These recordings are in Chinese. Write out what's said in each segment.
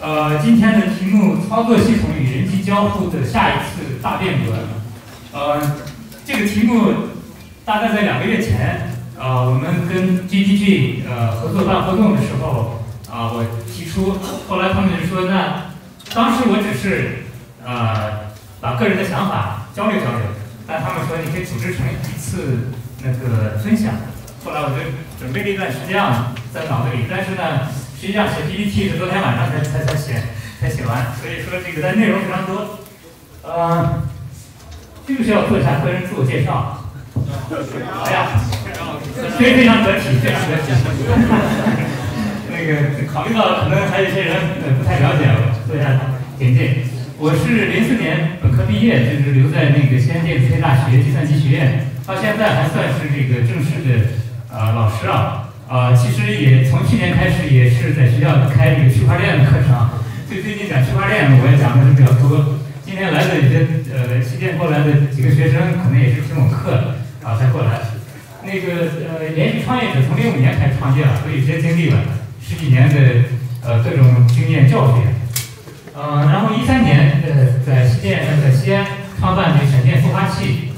呃，今天的题目：操作系统与人机交互的下一次大变革。呃，这个题目大概在两个月前，呃，我们跟 GDG 呃合作办活动的时候，啊，我提出，后来他们就说，那当时我只是呃把个人的想法交流交流，但他们说你可以组织成一次那个分享。后来我就准备了一段时间啊，在脑子里，但是呢。实际上写 PPT 是昨天晚上才才才写才写完，所以说这个的内容非常多。呃，这个是要做一下个人自我介绍。哎呀，非非常得体，非常得体。那个考虑到可能还有一些人不太了解，我做一下简介。我是零四年本科毕业，就是留在那个西安电子科技大学计算机学院，到现在还算是这个正式的呃老师啊。啊，其实也从去年开始，也是在学校开这个区块链的课程。最最近讲区块链，我也讲的是比较多。今天来的一些呃西电过来的几个学生，可能也是听我课啊才过来。那个呃，连续创业者从零五年开始创业了，所以有些经历了十几年的呃各种经验教训。嗯，然后一三年呃在西电在西安创办这个闪电孵化器，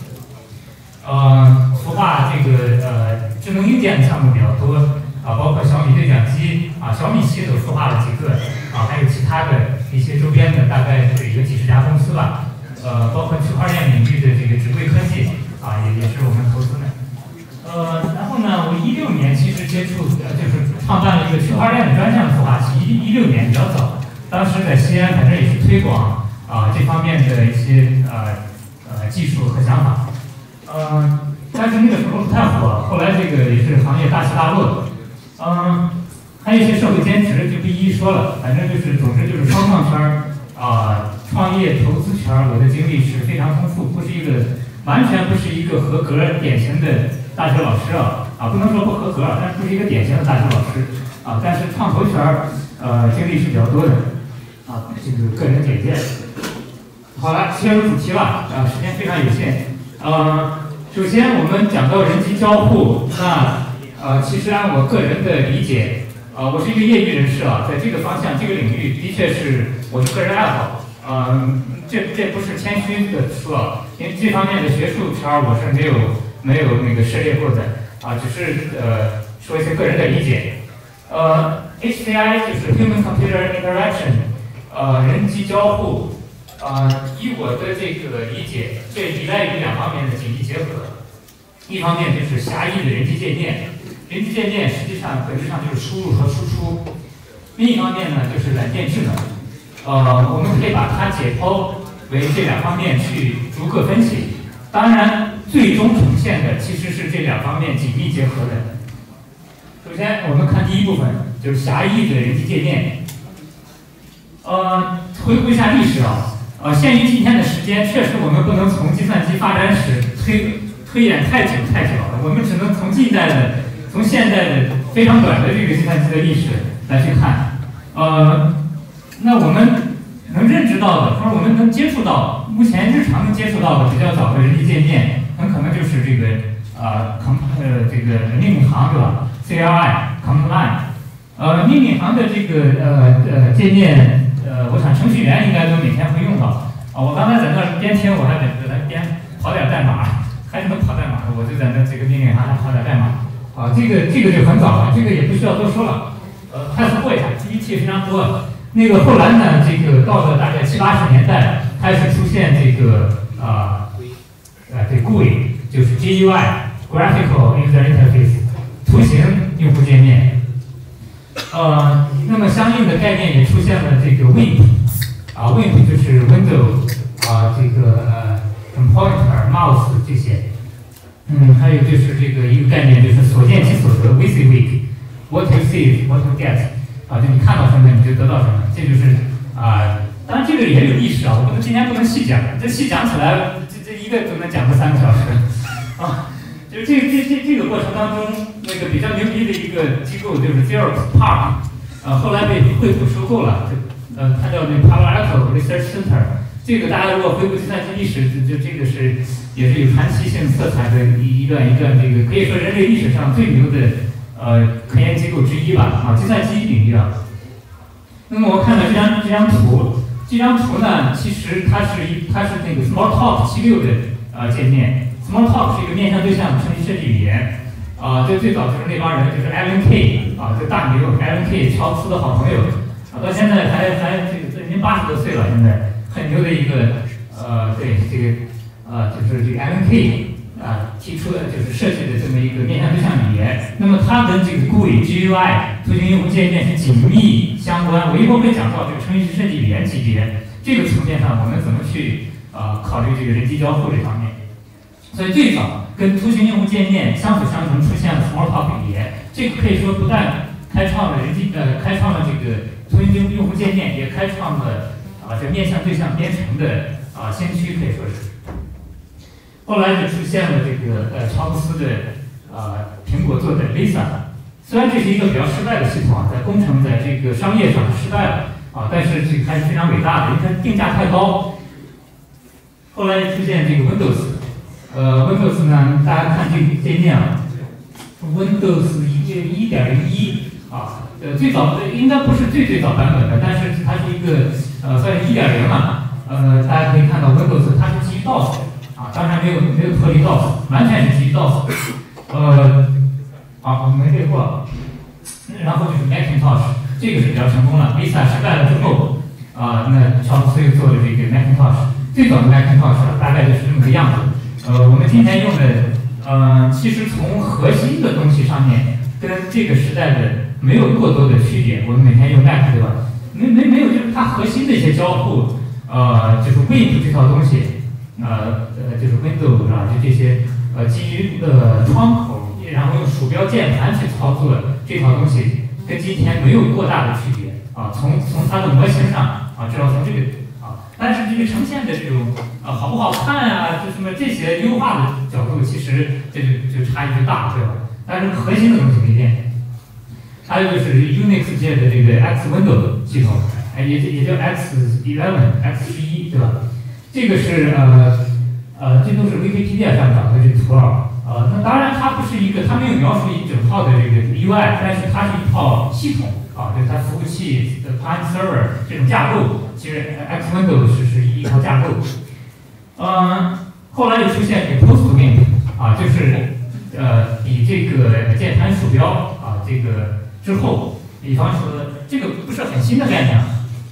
呃，孵化这个呃。智能硬件的项目比较多啊，包括小米对讲机啊，小米系都孵化了几个啊，还有其他的一些周边的，大概是一个几十家公司吧。呃，包括区块链领域的这个智慧科技啊，也也是我们投资的。呃，然后呢，我一六年其实接触，就是创办了一个区块链的专项孵化器，一一六年比较早，当时在西安，反正也是推广啊这方面的一些呃呃技术和想法，嗯。但是那个时候不太火，后来这个也是行业大起大落的，嗯，还有一些社会兼职就不一一说了，反正就是总之就是创创圈儿啊，创业投资圈儿，我的经历是非常丰富，不是一个完全不是一个合格典型的大学老师啊，啊不能说不合格，但是不是一个典型的大学老师啊，但是创投圈儿呃经历是比较多的啊，这个个人简介。好了，切入主题了啊，时间非常有限，嗯。首先，我们讲到人机交互，那呃，其实按我个人的理解，啊，我是一个业余人士啊，在这个方向、这个领域，的确是我的个人爱好。嗯，这这不是谦虚的说，因为这方面的学术圈我是没有没有那个涉猎过的啊，只是呃说一些个人的理解。呃，HCI 就是 Human Computer Interaction，呃，人机交互。呃，以我的这个理解，这依赖于两方面的紧密结合。一方面就是狭义的人机界面，人机界面实际上本质上就是输入和输出；另一方面呢，就是软件智能。呃，我们可以把它解剖为这两方面去逐个分析。当然，最终呈现的其实是这两方面紧密结合的。首先，我们看第一部分，就是狭义的人机界面。呃，回顾一下历史啊。呃，限于今天的时间，确实我们不能从计算机发展史推推演太久太久了，我们只能从近代的、从现代的非常短的这个计算机的历史来去看。呃，那我们能认知到的，或者我们能接触到，目前日常能接触到的比较早的人机界面，很可能就是这个呃，com 呃这个命令行对吧？CLI command line，呃，命令行的这个呃呃界面。呃，我想程序员应该都每天会用到啊。我刚才在那边听，我还得在那边跑点代码，还能跑代码。我就在那几个命令行跑点代码。啊，这个这个就很早了，这个也不需要多说了。呃，快速过一下机器非常多。那个后来呢，这个到了大概七八十年代，开始出现这个啊，呃，对，GUI 就是 GUI，Graphical User Interface，图形用户界面。呃，那么相应的概念也出现了，这个 Win，啊，Win 就是 Window，啊，这个呃，Pointer、Mouse 这些，嗯，还有就是这个一个概念就是所见即所得，WYSIWYG，What you see, what you get，啊，就你看到什么你就得到什么，这就是啊，当然这个也有历史啊，我不能今天不能细讲，这细讲起来，这这一个都能讲个三个小时，啊。就这这这这个过程当中，那个比较牛逼的一个机构就是 Xerox PARC，呃，后来被惠普收购了，就呃，它叫那 Palo Alto Research Center。这个大家如果回顾计算机历史，就就这个是也是有传奇性色彩的一一段一段这个可以说人类历史上最牛的呃科研机构之一吧，啊，计算机领域啊。那么我看到这张这张图，这张图呢，其实它是一它是那个 Smalltalk 七六的呃界面。Smalltalk 是一个面向对象的程序设计语言。啊，就最早就是那帮人，就是 Alan K 啊，这大牛 Alan K，乔布斯的好朋友，啊，到现在还还这个已经八十多岁了，现在很牛的一个呃，对这个呃，就是这个 lnk 啊提出的就是设计的这么一个面向对象语言。那么它跟这个 GUI GUI 图形用户界面是紧密相关。我一会儿会讲到这个程序设计语言级别这个层面上，我们怎么去呃考虑这个人机交互这方面。所以最早。跟图形用户界面相辅相成出现了 Smalltalk 语言，这个可以说不但开创了人机呃开创了这个图形用户界面，也开创了啊这面向对象编程的啊先驱可以说是。后来就出现了这个呃乔布斯的啊苹果做的 Lisa，虽然这是一个比较失败的系统啊，在工程在这个商业上失败了啊，但是这个还是非常伟大的，因为它定价太高。后来出现这个 Windows。呃，Windows 呢，大家看这个界面啊，Windows 一一点零一啊，呃，最早的应该不是最最早版本的，但是它是一个呃，算是一点零嘛。呃，大家可以看到 Windows 它是基于 DOS 啊，当然没有没有脱离 DOS，完全是基于 DOS。呃，好，没背过。然后就是 Macintosh，这个是比较成功了。Vista 失败了之后啊，那乔布斯又做了这个 Macintosh，最早的 Macintosh 大概就是这么个样子。呃，我们今天用的，呃，其实从核心的东西上面，跟这个时代的没有过多的区别。我们每天用 Mac 对吧？没没没有，就是它核心的一些交互，呃，就是 Win 这套东西，呃呃，就是 Windows 啊，就这些，呃，基于呃窗口，然后用鼠标键盘去操作这套东西，跟今天没有过大的区别啊。从从它的模型上啊，至少从这个。但是这个呈现的这种呃好不好看啊，就什么这些优化的角度，其实这就就差异就大，对吧？但是核心的东西没变。还有就是 Unix 界的这个 X Window 系统，哎，也也叫 X Eleven、X 十一，对吧？这个是呃呃，这都是 Wikipedia 上找的这个图啊。呃，那当然它不是一个，它没有描述一整套的这个 UI，但是它是一套系统。啊，就是它服务器的 client server 这种架构，其实 X Windows 是是一套架构。嗯，后来又出现这个 Postwin 啊，就是呃比这个键盘鼠标啊这个之后，比方说这个不是很新的概念，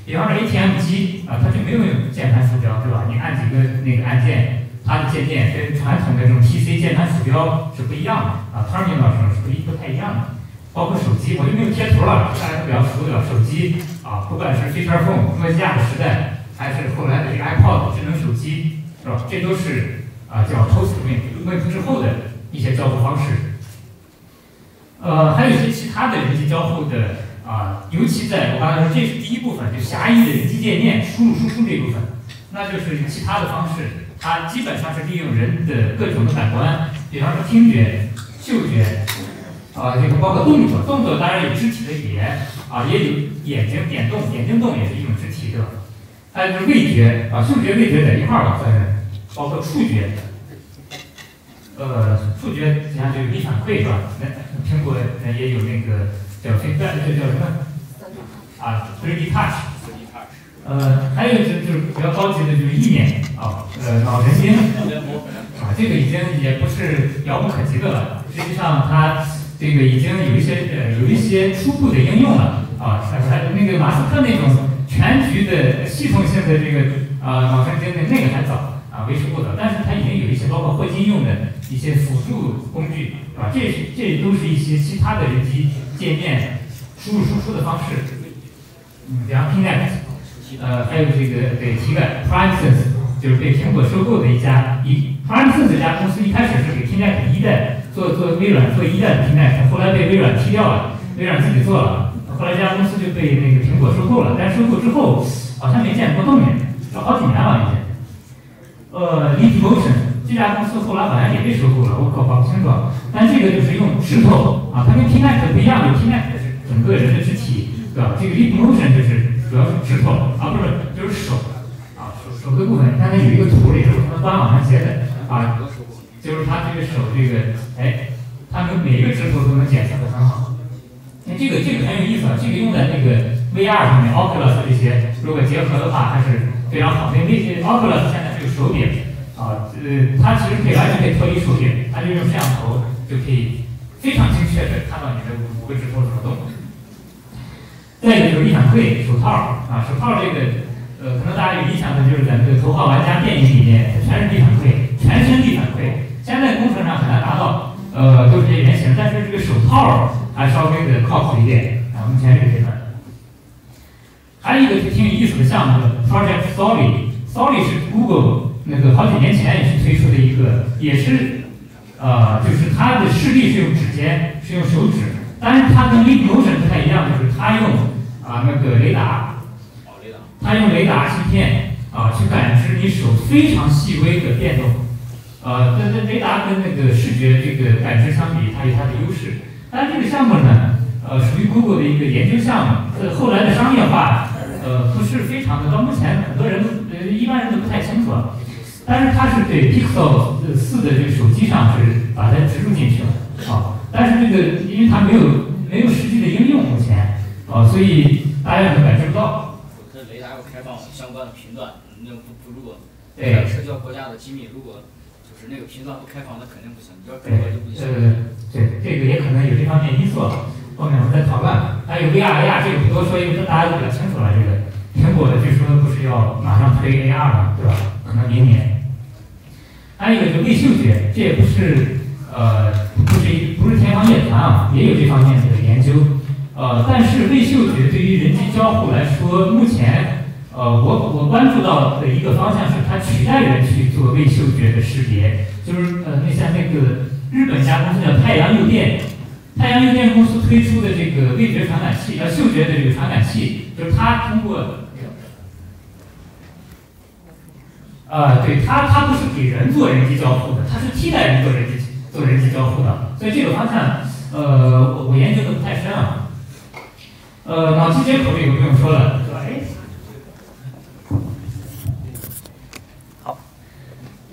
比方说 ATM 机啊，它就没有键盘鼠标，对吧？你按几个那个按键，它的界面跟传统的这种 PC 键盘鼠标是不一样的啊，Terminal 是不一不太一样的。包括手机，我就没有贴图了，大家都比较熟的手机啊，不管是 Feature Phone 诺基亚的时代，还是后来的这个 iPod 智能手机，是吧？这都是啊叫 Post Win，Win 之后的一些交互方式。呃，还有一些其他的人机交互的啊，尤其在我刚才说这是第一部分，就狭义的人机界面输入输出这部分，那就是其他的方式，它基本上是利用人的各种的感官，比方说听觉、嗅觉。啊，这个包括动作，动作当然有肢体的语言啊，也有眼睛点动，眼睛动也是一种肢体，对吧？还有就是味觉啊，嗅觉、味觉在一块儿吧，算是，包括触觉，呃，触觉你看就有力反馈是吧？那苹果那也有那个叫 feedback，这叫什么？啊，3D touch。呃，还有就就是比较高级的就是意念啊，呃，脑神经啊，这个已经也不是遥不可及的了，实际上它。这个已经有一些呃有一些初步的应用了啊，还那个马斯克那种全局的系统性的这个啊脑神经的那个还早啊为数不多，但是它已经有一些包括霍金用的一些辅助工具啊，这是这都是一些其他的人机界面输入输出的方式，嗯，比方 Kinect，呃，还有这个对体感 PrimeSense，就是被苹果收购的一家一 PrimeSense 这家公司一开始是给 Kinect 一代。做做微软做一代的 Kinect，后来被微软踢掉了，微软自己做了，后来这家公司就被那个苹果收购了。但是收购之后，好像没见过动静，有好几年了已经。呃，Leapmotion 这家公司后来好像也被收购了，我搞搞不清楚。但这个就是用指头啊，它跟 Kinect 不一样，有 Kinect 是整个人的肢体，对吧？这个 Leapmotion 就是主要是指头啊，不是就是手啊，手手的部分。你看它有一个图里头，他们官网上写的啊。就是他这个手，这个，哎，他们每个指头都能检测的很好。那这个这个很有意思啊，这个用在那个 VR 上面 Oculus 这些，如果结合的话，还是非常好。因为 Oculus 现在这个手柄啊，呃，它其实可以完全可以脱离手柄，它就用摄像头就可以非常精确的看到你的五个指头怎么动。再一个就是力反馈手套啊，手套这个呃，可能大家有印象的就是在那个《头号玩家》电影里面，全是力反馈，全身力反馈。现在工程上很难达到，呃，都是这些原型，但是这个手套还稍微的靠谱一点啊。目前这个阶段，还有一个挺有意思的项目，Project Solid，Solid 是 Google 那个好几年前也是推出的一个，也是呃，就是它的视力是用指尖，是用手指。但是它跟 Motion 不太一样，就是它用啊那个雷达，它用雷达芯片啊去感知你手非常细微的变动，呃，这这雷达跟那个视觉这个感知相比，它有它的优势。但是这个项目呢，呃，属于 Google 的一个研究项目，呃，后来的商业化，呃，不是非常的，到目前很多人都呃一般人都不太清楚。但是它是对 Pixel 四的这个手机上是把它植入进去了，啊。但是这个，因为它没有没有实际的应用，目前，啊，所以大家可能感知不到。这雷达要开放相关的频段，那不不如果对涉及到国家的机密，如果就是那个频道不开放，那肯定不行。你要对，开放就不行。呃，对，这个也可能有这方面因素，后面我们再讨论。还有 VR、AR 这个不多说，因为大家都比较清楚了。这个苹果的据说不是要马上推 AR 了，对吧？可能明年。还有一个就微嗅觉，这也不是。呃，不是一不是天方夜谭啊，也有这方面的研究。呃，但是微嗅觉对于人机交互来说，目前呃，我我关注到的一个方向是它取代人去做微嗅觉的识别，就是呃，那像那个日本一家公司叫太阳诱电，太阳诱电公司推出的这个味觉传感器，呃，嗅觉的这个传感器，就是它通过，呃，对它它不是给人做人机交互的，它是替代人做人机。做人机交互的，所以这个方向，呃，我我研究的不太深啊。呃，脑机接口这个不用说了，是吧？哎，好，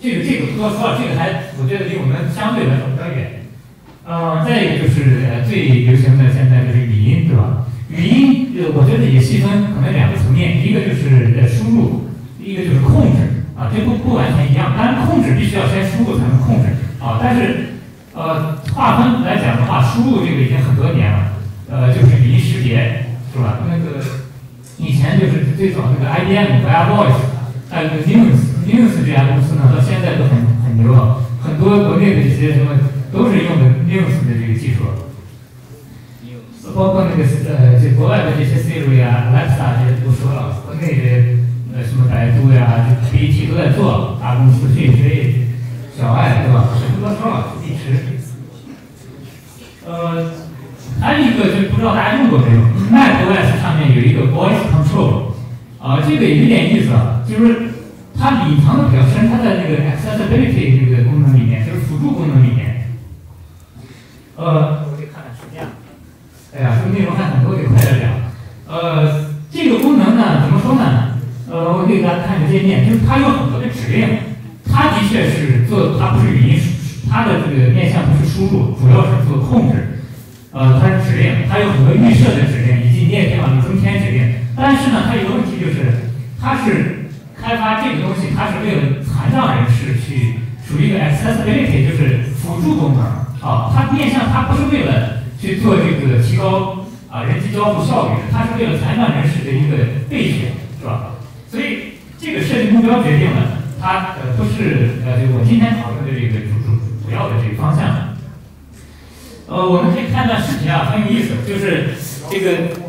这个这个不多说了，这个还我觉得离我们相对来说比较远。呃，再一个就是呃最流行的现在的这个语音，对吧？语音呃，我觉得也细分可能两个层面，一个就是呃输入，一个就是控制啊，这不不完全一样。当然，控制必须要先输入才能控制啊，但是。呃，划分来讲的话，输入这个已经很多年了，呃，就是语音识别，是吧？那个以前就是最早那个 IBM Voice，还有那个 Linux，Linux 这家公司呢，到现在都很很牛，很多国内的这些什么都是用的 Linux 的这个技术，包括那个呃，就国外的这些 Siri 啊、Alexa 这些都说了，国内的呃什么百度呀、BAT 都在做，大公司讯飞。小爱对吧？不多说了，一直。呃，还有一个就是不知道大家用过没有？macOS 上面有一个 Voice Control，啊，这个也有点意思啊，就是它隐藏的比较深，它在那个 Accessibility 这个功能里面，就是辅助功能里面。呃，我得看看时间。哎呀，这个内容还很多，得快点讲。呃，这个功能呢，怎么说呢？呃，我给大家看个界面，就是它有很多的指令。它的确是做，它不是语音，它的这个面向不是输入，主要是做控制。呃，它是指令，它有很多预设的指令，以及你也可以往里增添指令。但是呢，它有个问题就是，它是开发这个东西，它是为了残障人士去属于一个 accessibility，就是辅助功能啊。它面向它不是为了去做这个提高啊人机交互效率，它是为了残障人士的一个备选，是吧？所以这个设计目标决定了。它呃不是呃，就我今天讨论的这个主主主要的这个方向。呃，我们可以看段视频啊，很有意思，就是这个。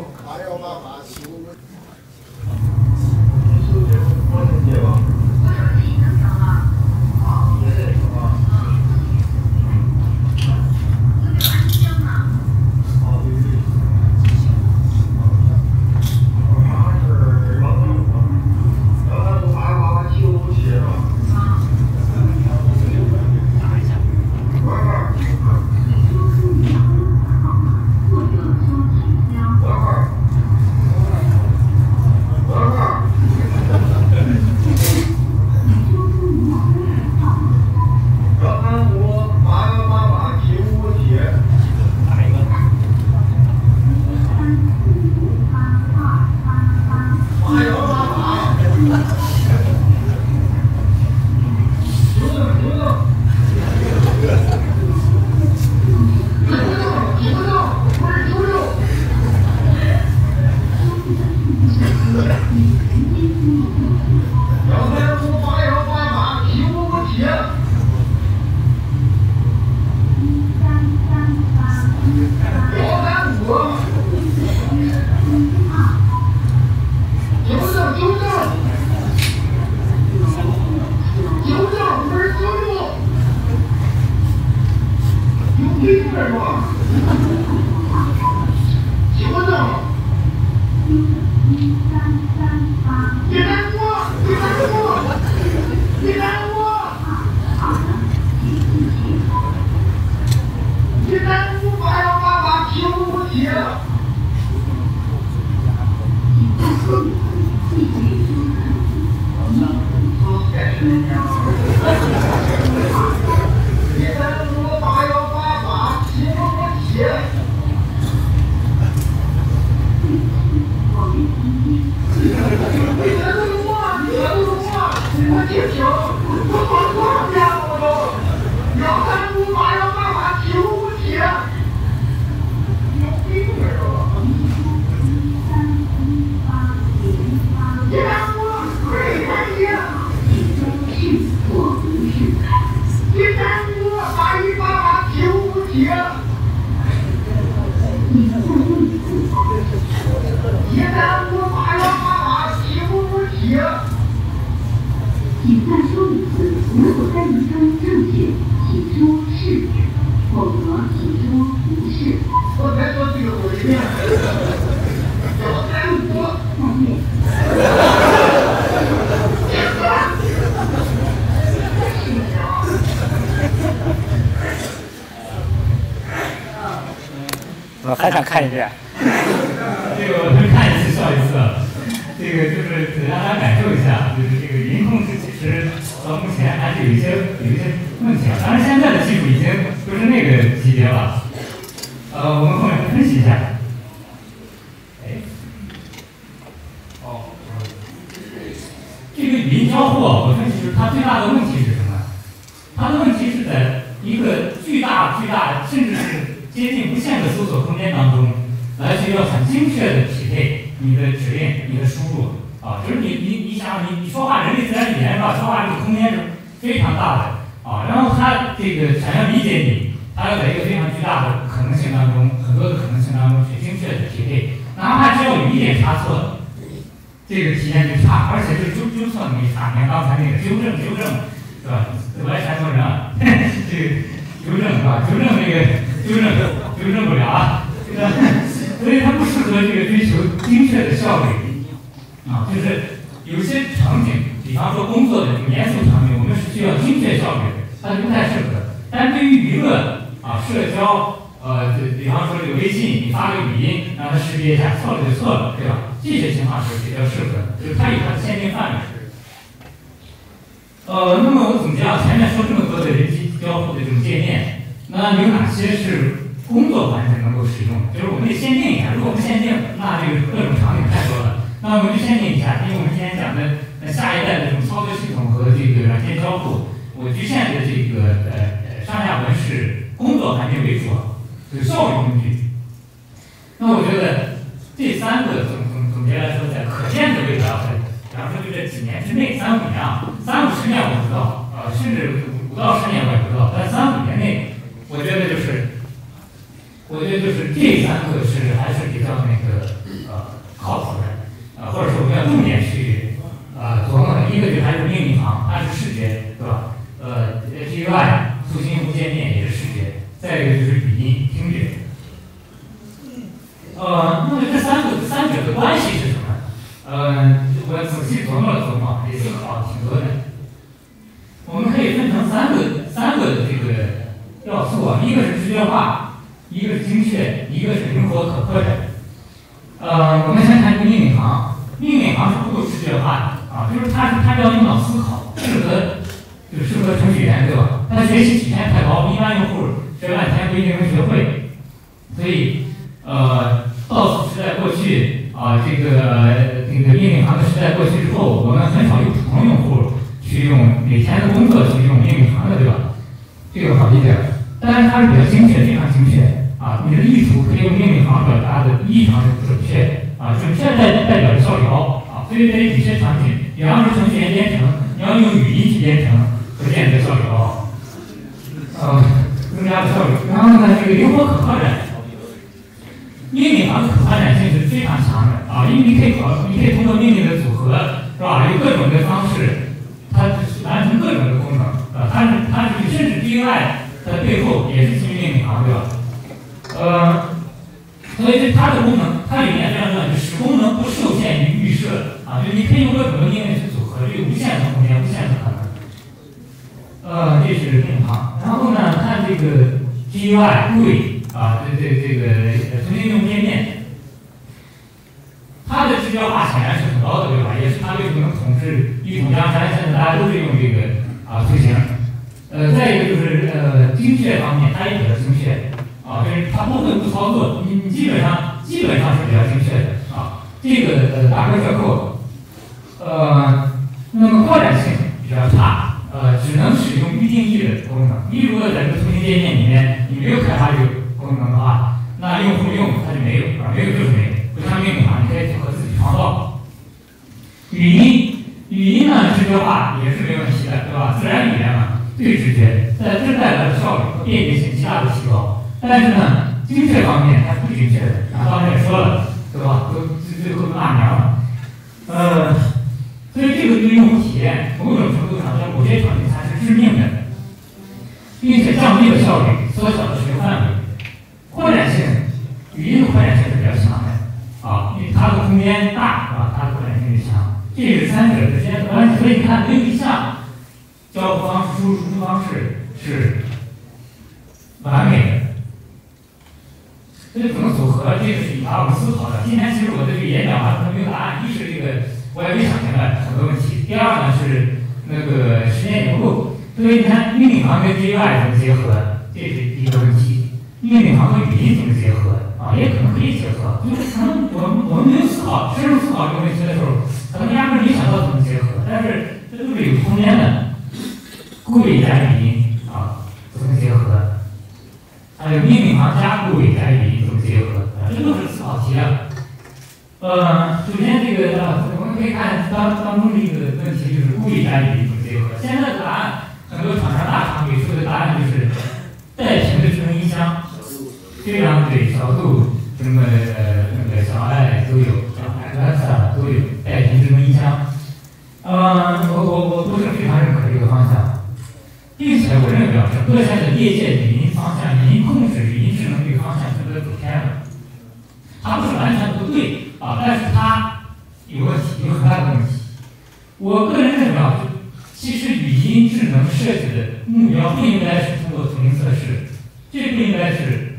它最大的问题是什么？它的问题是在一个巨大巨大，甚至是。接近无限的搜索空间当中，来去要很精确的匹配你的指令、你的输入啊，就是你你你想你你说话人类自然语言是吧？说话这个空间是非常大的啊，然后它这个想要理解你，它要在一个非常巨大的可能性当中，很多的可能性当中去精确的匹配，哪怕只要有一点差错，这个体验就差，而且是纠纠错能力差。你看刚才那个纠正纠正是吧？歪传说人啊，这个纠正是吧？纠正那个。纠正纠正不了啊，这个，所以它不适合这个追求精确的效率啊，就是有些场景，比方说工作的这个严肃场景，我们是需要精确效率的，它就不太适合。但对于娱乐啊、社交，呃，比方说这个微信，你发个语音，让它识别一下，错了就错了，对吧？这些情况是比较适合的，就是它有它的限定范围。呃，那么我总结啊，前面说这么多的人机交互的这种界面。那有哪些是工作环境能够使用的？就是我们得限定一下，如果不限定，那这个各种场景太多了。那我们就限定一下，因为我们今天讲的下一代的这种操作系统和这个软件交互，我局限的这个呃上下文是工作环境为主，是效率工具。那我觉得这三个总总总结来说，在可见的未来，比方说就这几年之内，三五年啊，三五十年我不知道，呃，甚至五五到十年我也不知道，但三五年内。我觉得就是，我觉得就是这三个是还是比较那个呃靠谱的，呃或者说我们要重点去呃琢磨的。一个就还是命令行，它是视觉，对吧？呃，GUI 图形用户界面也是视觉，再一个就是语音听觉。呃，那么这三个三者的关系是什么？呃，我仔细琢磨了琢磨，也思考挺多的。我们可以分成三个三个这个。要素啊，一个是直觉化，一个是精确，一个是灵活可扩展。呃，我们先谈一个命令行，命令行是不够直觉化的啊，就是它是它要用脑思考，适合就适合程序员对吧？它学习曲线太高，一般用户学半天不一定能学会。所以呃，到此时代过去啊，这个这个命令行的时代过去之后，我们很少有普通用户去用每天的工作去用命令行的对吧？这个好理解。当然，它是比较精确，非常精确啊！你的意图可以用命令行表达的异常的准确啊，准确代代表着效率高啊，所以在有些场景，比方说程序员编程，你要用语音去编程，可见这个效率高，呃，增加的效率。然后呢，这个灵活可扩展，命令行的可发展性是非常强的啊，因为你可以考，你可以通过命令的组合，是吧？有各种的方式，它完成各种的功能，啊，它是它是甚至 DUI 的背后也是基于命令行，对吧？呃，所以这它的功能，它里面这样说，就使功能不受限啊，就你可以用各种的命令去组合，这有无限的空间，无限的可能。呃，这是正常，然后呢，看这个 GUI 贵啊，这这这个呃从应用页面，它的智标化显然是很高的，对吧？也是它为什么能统治一统江山，现在大家都是用这个啊图形。呃，再一个就是呃精确方面，它也比较精确。啊，就是它不会不操作，你你基本上基本上是比较精确的。这个呃打个折扣，呃，那么扩展性比较差，呃，只能使用预定义的功能。你如果在这个图形界面里面你没有开发这个功能的话，那用户用它就没有啊，没有就是没有。不像命令行，你可以组合自己创造。语音语音呢，直觉化也是没问题的，对吧？自然语言嘛，最直觉，在这带来的效率和便捷性极大的提高。但是呢，精确方面它不精确的，刚才也说了，对吧？都最最后骂娘了，呃，所以这个对用户体验某种程度上在某些场景下是致命的，并且降低了效率，缩小了使用范围，扩展性，语音的扩展性是比较强的，啊，因为它的空间大，是吧？它的扩展性是强，这是三者之间的关系。所以你看，没有一项交互方式、输入输出方式是完美的。这怎么组合？这个是引发我们思考的。今天其实我的这个演讲啊，它没有答案。一是这个我也没想明白很多问题。第二呢是那个时间也不够。所以你看，命令行跟 GUI 怎么结合？这是一个问题。命令行和语音怎么结合？啊，也可能可以结合。就是可能我们我们没有思考深入思考这个问题的时候，可能压根没想到怎么结合。但是这都是有空间的。固语加语音啊，怎么结合？还有命令行加固语加语音。结合，这都是思考题啊。呃，首先这个呃，我们可以看当当中的一个问题，就是故意加语音结合。现在的答案，很多厂商大厂给出的答案就是带屏的智能音箱，非常对，小度什么那个小爱都有，小爱 Alexa 都有带屏智能音箱。呃，我我我不是非常认可这个方向，并且我认为啊，整个现在业界语音方向、语音控制、语音智能这个方向。走偏了，它不是完全不对啊，但是它有问题，有很大的问题。我个人认为啊，其实语音智能设计的目标不应该是通过图形测试，这不应该是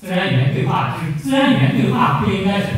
自然语言对话，就是自然语言对话不应该是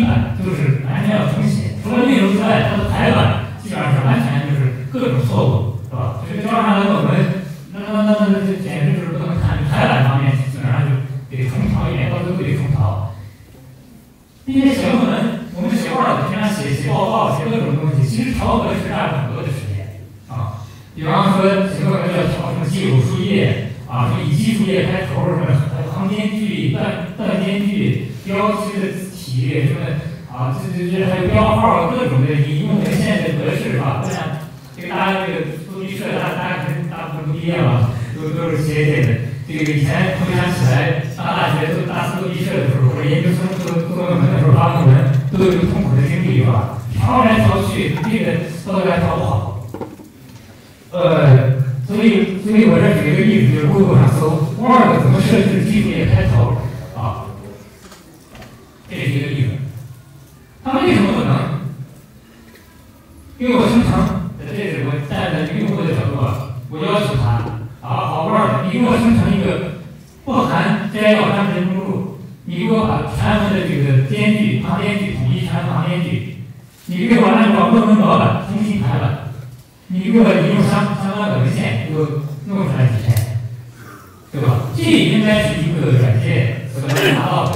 基本上第一版就是完全要重写，除了内容之外，它的排版基本上是完全就是各种错误，是吧？这个交上来论文，那那那那这简直就是不能看，排版方面基本上就得重抄一遍，到最后得重抄。并且写论文，我们写画的平常写写报告、写各种东西，其实调格是占了很多的时间啊。比方说写论文要调什么基础书页啊，什么以基础页开头，什么行间距、断断间距、标题的字体什么啊，这这这还有标号各种的引用文献的格式是吧？我想这个大家这个做毕设，大大家肯定大部分都毕业了，都都是写这个。这个以前回想起来，上大学做大四做毕设的时候，或者研究生做做论文的时候发论文，都有一个痛苦的经历，是吧？调来调去，这个到后来调不好。呃，所以所以我这举一个例子，就是 Google 上搜 Word 怎么设置基础页开头啊，这是一个例子。他们为什么不能？因为我生成，这是我站在用户的角度，我要求他。好好 Word，你给我生成一个不含摘要单人目录，你给我把全文的这个间距、行间距统一全文行间距，你给我按照论文模板重新排版，你给我引用相相关的文献，给我弄出来几千，对吧？这应该是一个软件所能达到的。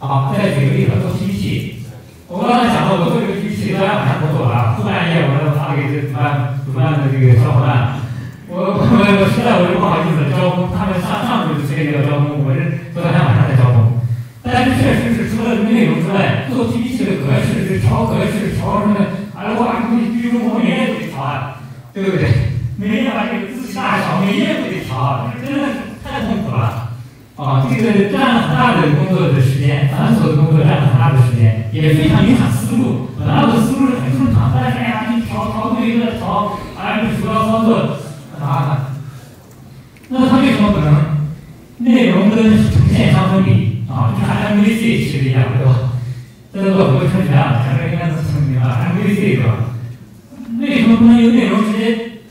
好，再举个例子，做 PPT。我刚才讲到，我做这个 PPT，昨天晚上我做完，后半夜我要发给这主办主办的这个小伙伴。我我我实在我就不好意思交工，他们上上周就催着要交工，我是昨天晚上才交工。但是确实是除了内容做 PPT 的格式是调格式，调什么？哎，我把东西居中，我每页都得调啊，对不对？每页把这个字体大小，每页都得调，这真的是太痛苦了。啊，这个占了很大的工作的时间，繁琐的工作占了很大的时间，也非常影响思路。本来我的思路是很顺畅，但是哎呀，一调调对再调，哎，这鼠标操作很麻烦。那它为什么不能内容跟呈现相分离啊？就像 MVC 其实一样，对吧？这个我不成全啊，前面应该能听明白 MVC 是吧？为什么不能由内容直接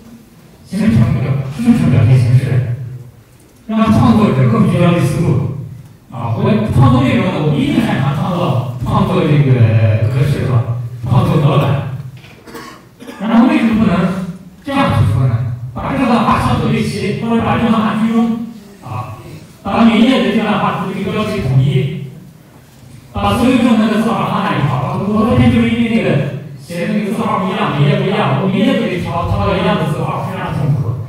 形成表生成表现形式？让创作者更聚焦于思路啊！我创作内容呢，我一定擅长创作创作这个格式是吧？创作模板。然后为什么不能这样去说呢？把这段话相对对齐，或者把这段话居中啊，把每页的这段话做一个标题统一，把所有正文的字号放在一块儿。我昨天就是因为那个写的那个字号不一样，每页不一样，我每页都得调调到一样的字号，非常痛苦。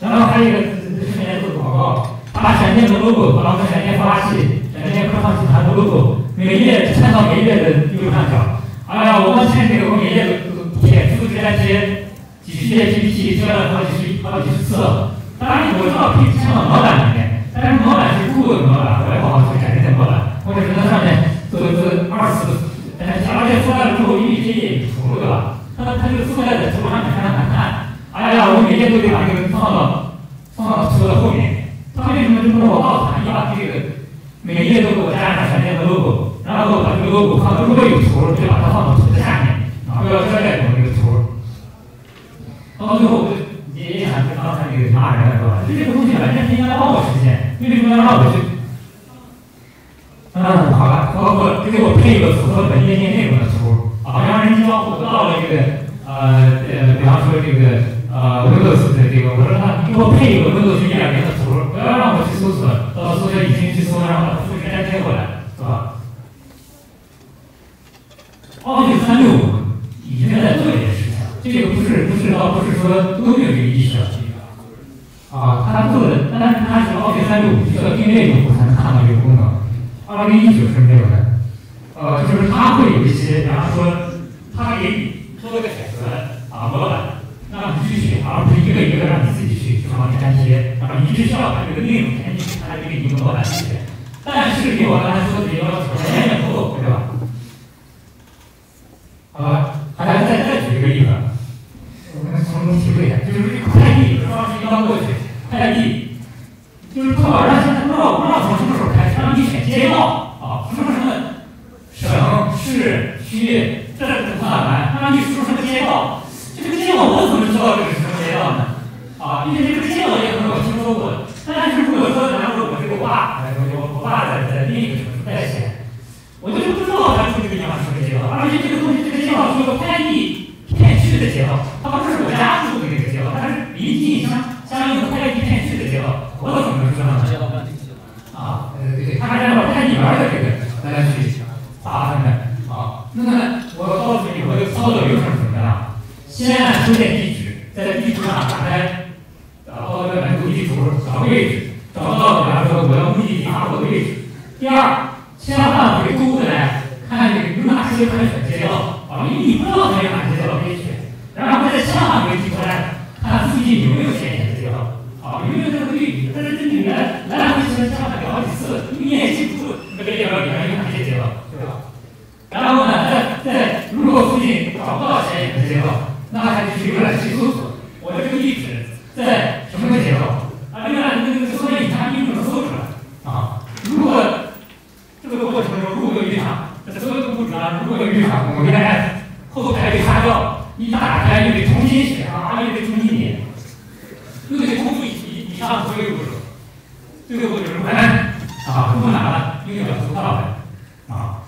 然后还有一个顺便做广告，把闪电的 logo，把我们闪电孵化器、闪电科创集团的 logo，每页嵌到每页的右上角。哎呀，我们现在这个我每页都都贴，复制粘贴，几十页 PPT 贴了好几十、好几十次了。当然我知道可以嵌到模板里面，但是模板是固定的模板，我也不好去改人家模板，我只能在上面做做二次粘贴，而且出来了之后，因为这页有图，对吧？它它这个覆盖在图上面非常难看。哎呀，我每页都得把这个放到放到图的后面。他为什么就不能我告诉他，你把这个每页都给我加上闪电的 logo，然后把这个 logo 放到如果有图，就把它放到图的下面，不要遮盖住这个图。到最后我就也想跟刚才那个骂人是吧？就这个东西完全是应该帮我实现，为什么要让我去？嗯，好了，包括给我配一个符合本页面内容的图，啊，让人机交互到了这个呃呃，比方说这个。呃，Windows 的这个，我说那你给我配一个 Windows 一点零的图，不要让我去搜索，到搜索引擎去搜，然后把复制粘贴过来，是吧？Office 三六五已经在做这件事情，这个不是不是倒不是说都没有这个意识啊，他做的，但是他是 Office 三六五需要订阅用户才能看到这个功能，二零一九是没有的。呃，就是他会有一些，比方说，他给你做了个选择啊模板。让你去选而不是一个一个让你自己去去帮你粘贴然后你只需要把这个内容填进去它就给你一个模板去选但是给我刚才说的打开又得重新写啊又得重新点又得重复以以上所有步骤最后就是买单啊不户拿了又要重到的啊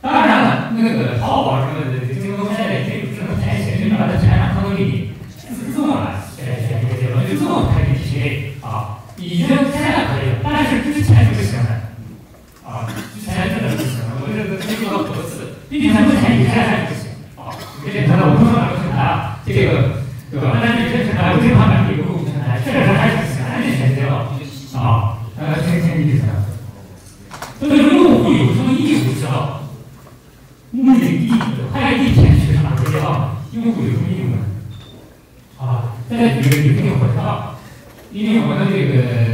当然了那个淘宝这个京东现在已经有智能填写你把它的上访框都给你自动了选选这个结论就自动采取 P A 啊已经现在可以了但是之前是不行的啊之前真的不行我这个都说了很多次毕竟咱们才一开这个对吧？那有些时候我最怕媒体不公开，确实还是安全问哦。啊，呃，这个前提？所以用户有什么义务知道？目的地快递填去哪个地方？用户有什么义务呢？啊，再举个例子，我讲，因为我的这个。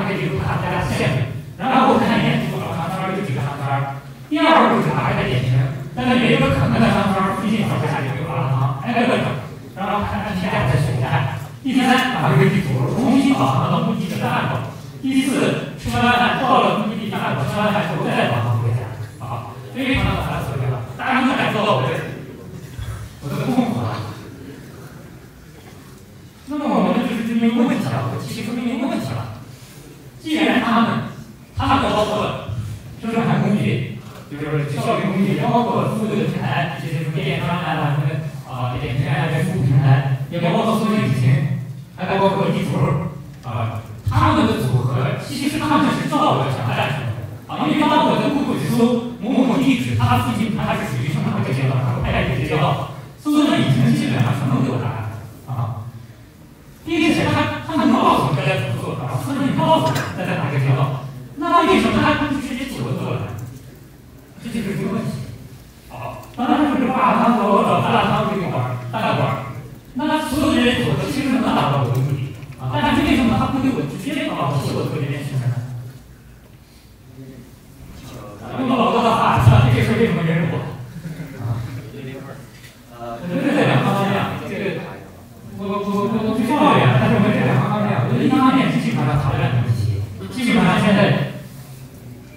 how many you have.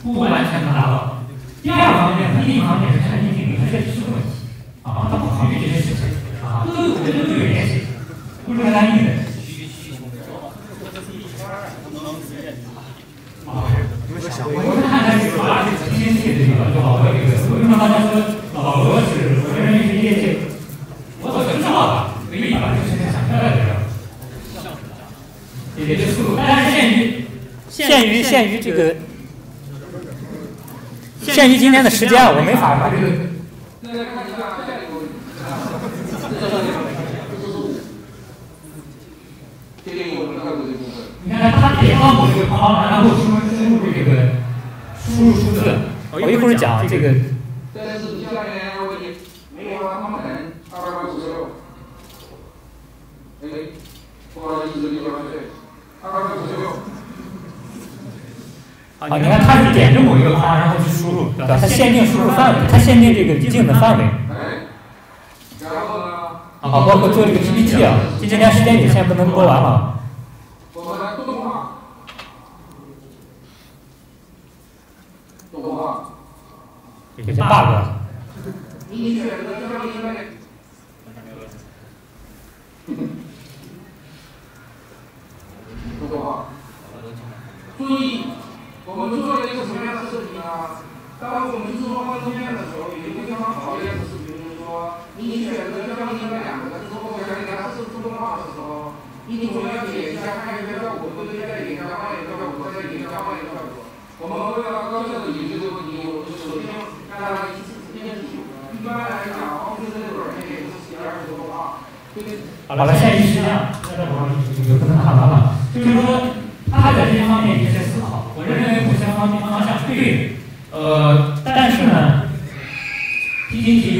不完全能达到。第二个方面，第一个方面是产品经理，它确实是个问题啊，它不考虑这些。鉴于今天的时间，我没法把这个。你看他点放我这个框，然后输入输入这个输入数字。我一会儿讲。这个有一个框，然后去输入，对吧？它限定输入范围，它限定这个镜的范围。然后呢？啊，包括做这个 PPT 啊，今天时间有限，不能播完了。我们动画。动画。有些 bug。你选择就是因为。不说话。注意。我们做了一个什么样的设计呢？当我们制做方通电的时候，有一个非常讨厌的事情，就是说，你选择交你们两个，之后我想给他设自动化的时候，你总要点一下，看一下效果，对对对，点一下，换一个效果，再点一下，换一个效果。我们为了高效的解决这个问题，我们首先干了一次时间的一般来讲，O K，这个软件也不是写二十多话。好了，现在是这样，现在我们就不能打他了。就是说，他在这些方面也在思考。我认为互相帮对方一下是对的，呃，但是呢，提醒提。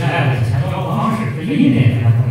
时代的前头方式，是一零年的。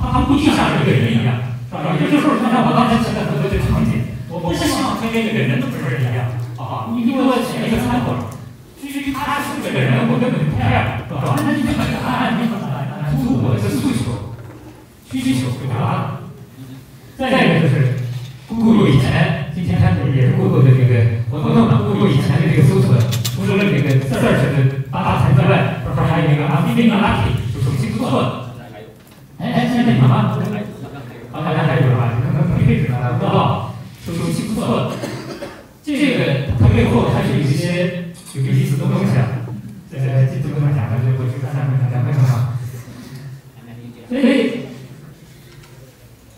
他他不一定像一个人一样，是吧？有些时候，就像我刚才讲的很多的场景，我不是希望他跟那个人的不是一样，啊，因为我讲一个参考。其实他是个人，我根本不 care，是吧？那就看他你怎么来，出我的诉求，需求就完了。再一个就是，Google 以前这天产品也是 Google 的这个活动嘛。Google 以前的这个搜索、除了这个事儿，就的打打擦之外，还有一个啊，因为你拿就手机不错的。哎哎，现在你妈，好像还有吗？你能配置出来不知道？手机不错，这个它背后它是有一些、有个些什的东西啊？呃，今天跟他讲的，我就在上面讲，快看吧。所以，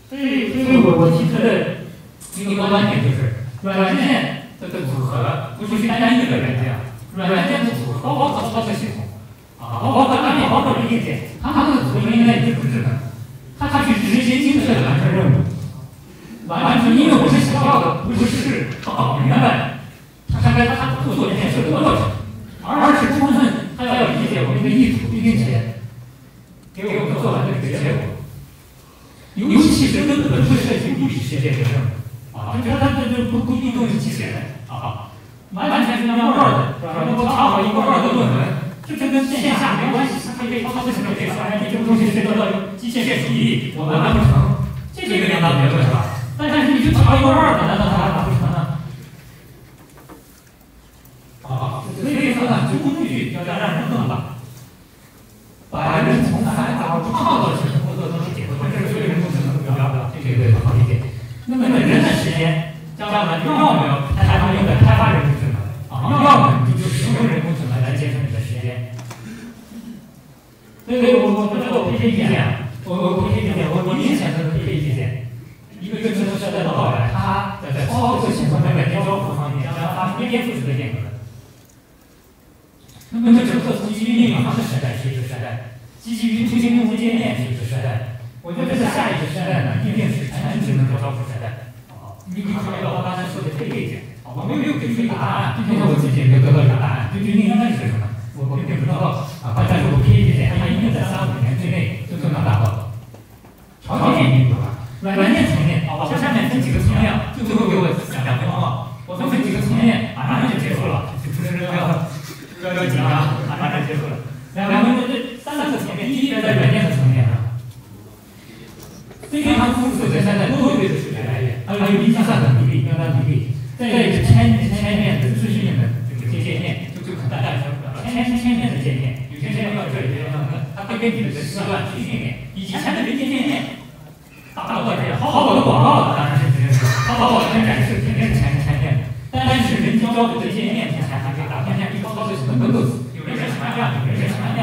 所以，所以我我提其实一个观点就是，软件的组合不是单一的软件，软件的组合包括操作系统。包括当然包括我们业界他们的骨骼应该也是不智的他他去直接精确的完成任务完成因为我们想要的不是搞明白他他他他做这件事的过程而是充分他要理解我们的意图并且给我们做完这个结果尤其是根本不涉及物理学界的这种啊他他这就不不注重是机器人啊完全是一步的是吧我查好一个二的论文这跟线下没关系，他可以被操作，他可以说哎，你。这个东西涉及到个机械设计，我们完成这个两大结论是吧？但但是你就调一个了难道他还？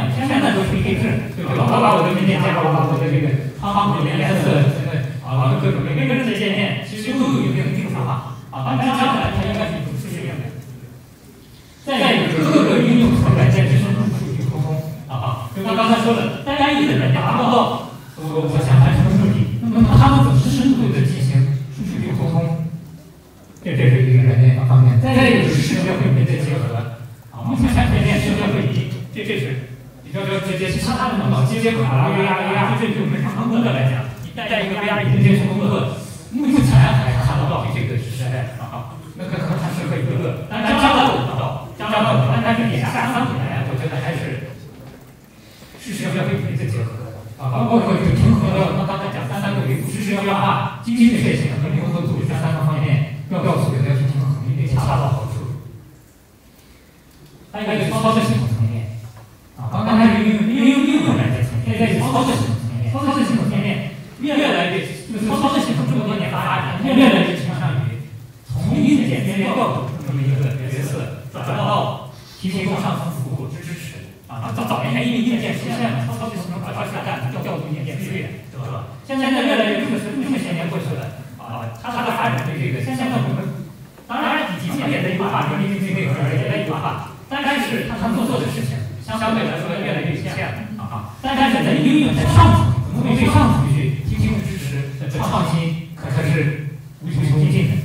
有人喜欢那样。现在都是一个制，对吧？我把我的文件夹，我把我的这个汤姆的颜色，啊，各种每个人的界面其实都有一定的定制化。啊，但是将来它应该是一种自适应的。再一个，各个应用和软件之间的数据沟通啊，就像刚才说的，单一的软件达不到我我想完成的目的，那么它们怎么深度的进行数据沟通？这这是一个软件方面。再一个就是社交会议的结合啊，目前产品链社交会议，这这是直接，其他的脑机接口啊、VR、AR，这对我们日常工作来讲，你带一个 VR 眼镜去工作，目前还看不到这个时代啊，那可能还是可以一个，但将来我不知道。将来我们但是以下三点，我觉得还是是社交会议的结合啊，包括就平衡了刚刚才讲三三个维度：知识要化、经济确性和灵活组织这三个方面，要告诉大家去平衡，一定恰到好处。还有一个操作系是无穷无尽的，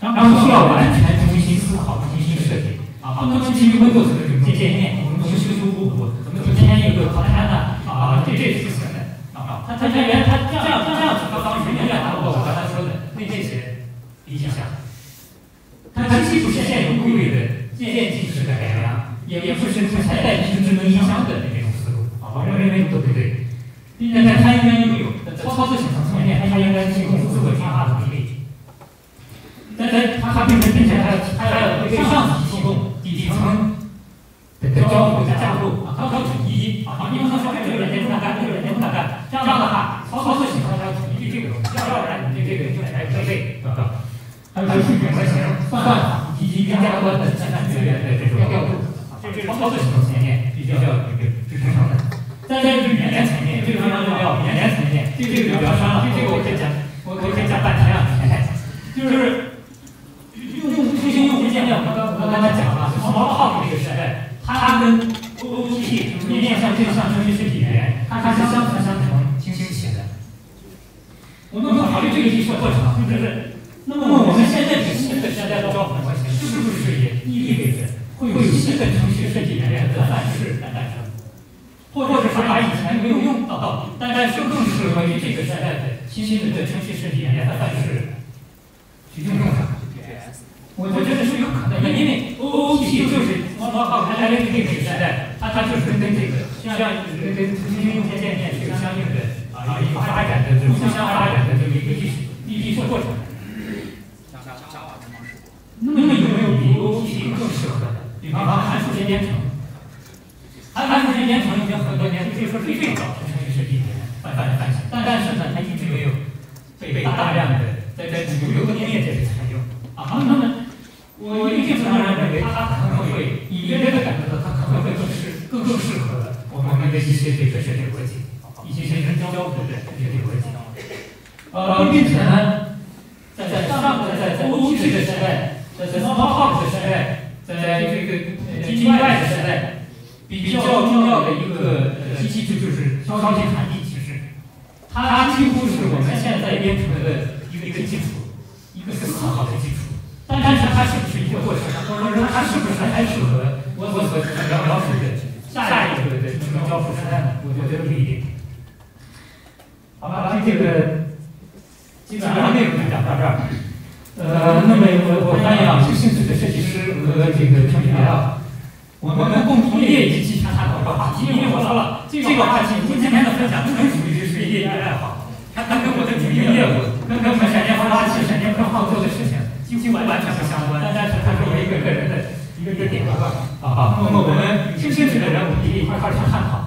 然后需要完全重新思考。重新设计啊，不能基于 Windows 的这种界面，我们修修补补，怎么中间有个套餐呢？啊，这这是不行的啊。他他原来他这样这样几个方式远远达不到我刚才说的那这些理想。它既不是现有规律的渐进式的改良，也也不是目前带进智能音箱的就是我我靠，它来源于这个时代，它它就是跟这个像跟跟图形应用界面是有相应的啊一个发展的互相发展的这么一个艺术艺术过程。那么有没有比 O O P 更适合的？比方说函数间编程，函函数间编程已经很多年，可以说是最早的程序设计里面泛泛泛起，但但是呢，它一直没有被被大量的在在主流的工业界里采用啊，那么。我一定程度上认为，它可能会隐约的感觉到，它可能会更适更更适合我们的一些这个设计逻辑，一些人交互的设计逻辑。呃，并且这个基本上内容就讲到这儿。呃，那么我我欢迎啊，有兴趣的设计师和这个创业者，我们共同列一期探讨这个话题。因为我说了，这个话题今天的分享纯属于是业余爱好，它跟我的主营业务，跟跟我们闪电孵化器、闪电客号做的事情几乎完全不相关。但是它是我一个个人的一个一个点。好好，那么我们有兴趣的人，我们可以一块儿去探讨